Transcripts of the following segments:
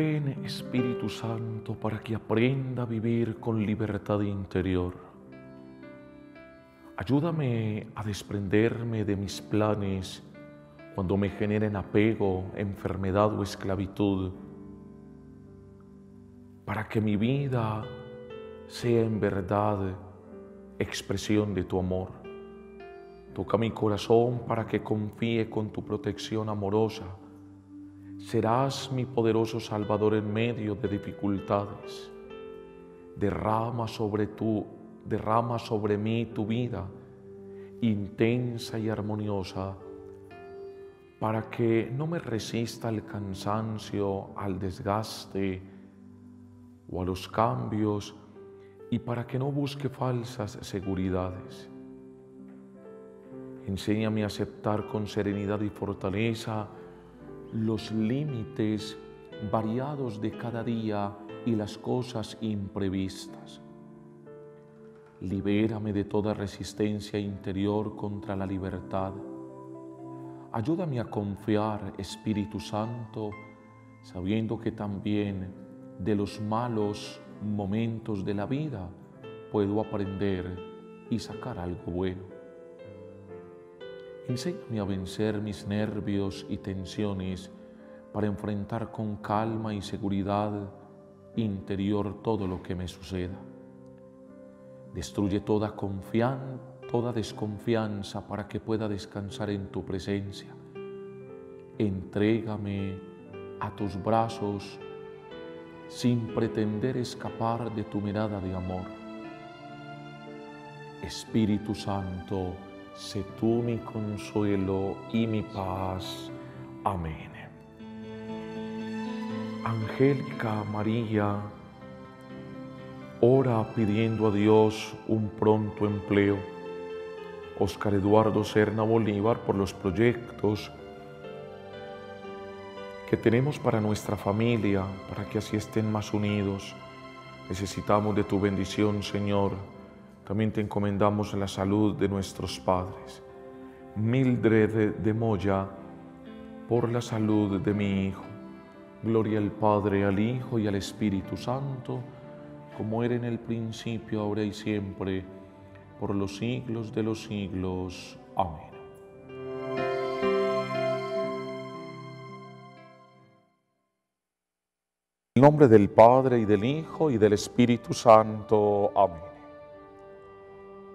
Ven Espíritu Santo para que aprenda a vivir con libertad interior. Ayúdame a desprenderme de mis planes cuando me generen apego, enfermedad o esclavitud, para que mi vida sea en verdad expresión de tu amor. Toca mi corazón para que confíe con tu protección amorosa. Serás mi poderoso Salvador en medio de dificultades. Derrama sobre, tu, derrama sobre mí tu vida intensa y armoniosa para que no me resista al cansancio, al desgaste o a los cambios y para que no busque falsas seguridades. Enséñame a aceptar con serenidad y fortaleza los límites variados de cada día y las cosas imprevistas. Libérame de toda resistencia interior contra la libertad. Ayúdame a confiar, Espíritu Santo, sabiendo que también de los malos momentos de la vida puedo aprender y sacar algo bueno. Enséñame a vencer mis nervios y tensiones para enfrentar con calma y seguridad interior todo lo que me suceda. Destruye toda confianza, toda desconfianza para que pueda descansar en tu presencia. Entrégame a tus brazos sin pretender escapar de tu mirada de amor. Espíritu Santo, sé tú mi consuelo y mi paz. Amén. Angélica María, ora pidiendo a Dios un pronto empleo. Oscar Eduardo Serna Bolívar por los proyectos que tenemos para nuestra familia, para que así estén más unidos. Necesitamos de tu bendición, Señor. También te encomendamos la salud de nuestros padres. Mildred de Moya, por la salud de mi hijo. Gloria al Padre, al Hijo y al Espíritu Santo, como era en el principio, ahora y siempre, por los siglos de los siglos. Amén. En nombre del Padre y del Hijo y del Espíritu Santo. Amén.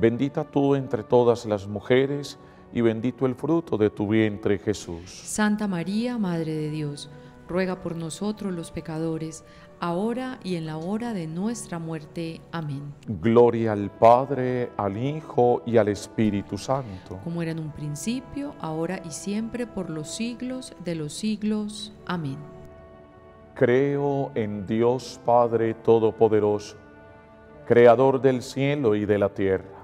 Bendita tú entre todas las mujeres y bendito el fruto de tu vientre Jesús. Santa María, Madre de Dios, ruega por nosotros los pecadores, ahora y en la hora de nuestra muerte. Amén. Gloria al Padre, al Hijo y al Espíritu Santo. Como era en un principio, ahora y siempre, por los siglos de los siglos. Amén. Creo en Dios Padre Todopoderoso, Creador del cielo y de la tierra.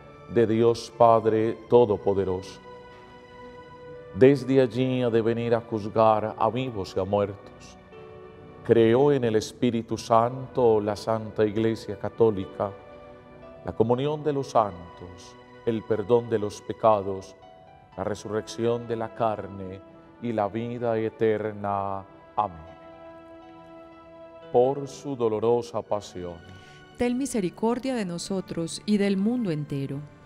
de Dios Padre Todopoderoso. Desde allí ha de venir a juzgar a vivos y a muertos. Creo en el Espíritu Santo, la Santa Iglesia Católica, la comunión de los santos, el perdón de los pecados, la resurrección de la carne y la vida eterna. Amén por su dolorosa pasión. Ten misericordia de nosotros y del mundo entero.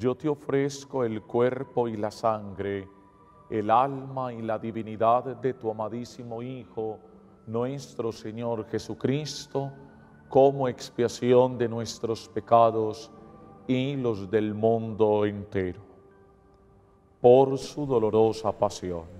yo te ofrezco el cuerpo y la sangre, el alma y la divinidad de tu amadísimo Hijo, nuestro Señor Jesucristo, como expiación de nuestros pecados y los del mundo entero. Por su dolorosa pasión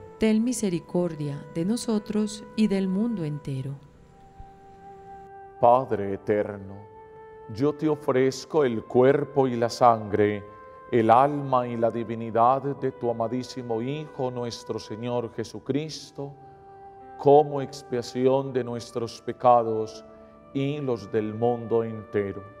ten misericordia de nosotros y del mundo entero. Padre eterno, yo te ofrezco el cuerpo y la sangre, el alma y la divinidad de tu amadísimo Hijo, nuestro Señor Jesucristo, como expiación de nuestros pecados y los del mundo entero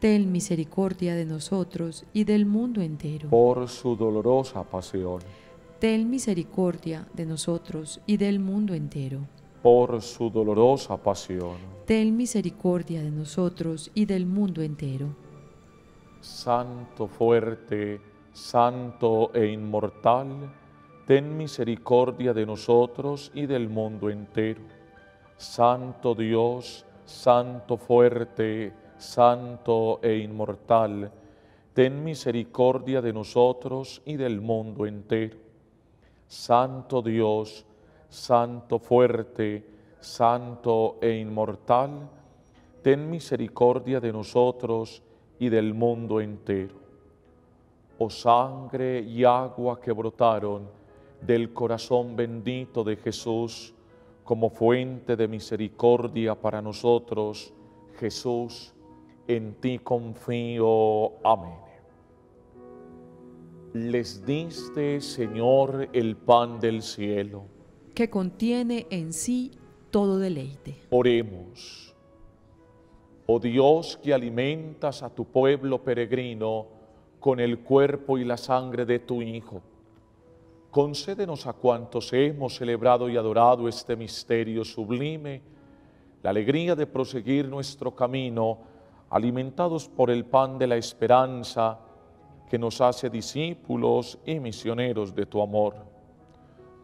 Ten misericordia de nosotros y del mundo entero. por su dolorosa pasión, Ten misericordia de nosotros y del mundo entero. por su dolorosa pasión. Ten misericordia de nosotros y del mundo entero. Santo fuerte, santo e inmortal, ten misericordia de nosotros y del mundo entero. Santo Dios, santo fuerte, santo e inmortal, ten misericordia de nosotros y del mundo entero. Santo Dios, santo fuerte, santo e inmortal, ten misericordia de nosotros y del mundo entero. Oh sangre y agua que brotaron del corazón bendito de Jesús como fuente de misericordia para nosotros, Jesús, en ti confío. Amén. Les diste, Señor, el pan del cielo. que contiene en sí todo deleite. Oremos. Oh Dios que alimentas a tu pueblo peregrino con el cuerpo y la sangre de tu Hijo, concédenos a cuantos hemos celebrado y adorado este misterio sublime la alegría de proseguir nuestro camino, alimentados por el pan de la esperanza que nos hace discípulos y misioneros de tu amor.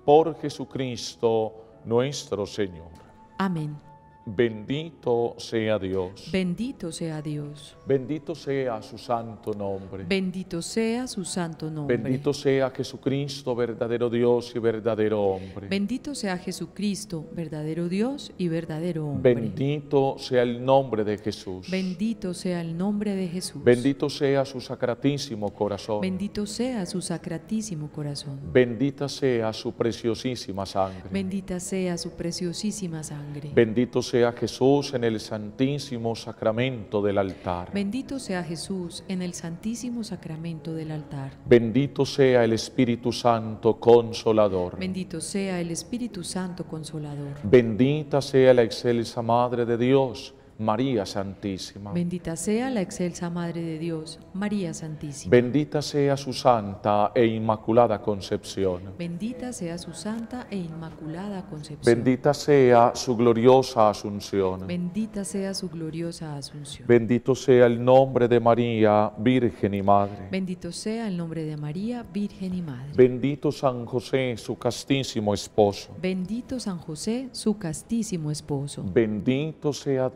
Por Jesucristo nuestro Señor. Amén. Bendito sea Dios. Bendito sea Dios. Bendito sea su santo nombre. Bendito sea su santo nombre. Bendito sea Jesucristo, verdadero Dios y verdadero hombre. Bendito sea Jesucristo, verdadero Dios y verdadero hombre. Bendito sea el nombre de Jesús. Bendito sea el nombre de Jesús. Bendito sea su sacratísimo corazón. Bendito sea su sacratísimo corazón. Bendita sea su preciosísima sangre. Bendita sea su preciosísima sangre. Bendito sea Jesús en el santísimo sacramento del altar. Bendito sea Jesús en el santísimo sacramento del altar. Bendito sea el Espíritu Santo consolador. Bendito sea el Espíritu Santo Consolador. Bendita sea la excelsa Madre de Dios, María Santísima. Bendita sea la excelsa Madre de Dios, María Santísima. Bendita sea su santa e inmaculada concepción. Bendita sea su santa e inmaculada concepción. Bendita sea su gloriosa asunción. Bendita sea su gloriosa asunción. Bendito sea el nombre de María, Virgen y Madre. Bendito sea el nombre de María, Virgen y Madre. Bendito San José, su castísimo esposo. Bendito San José, su castísimo esposo. Bendito sea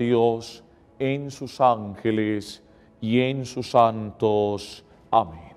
En sus ángeles y en sus santos. Amén.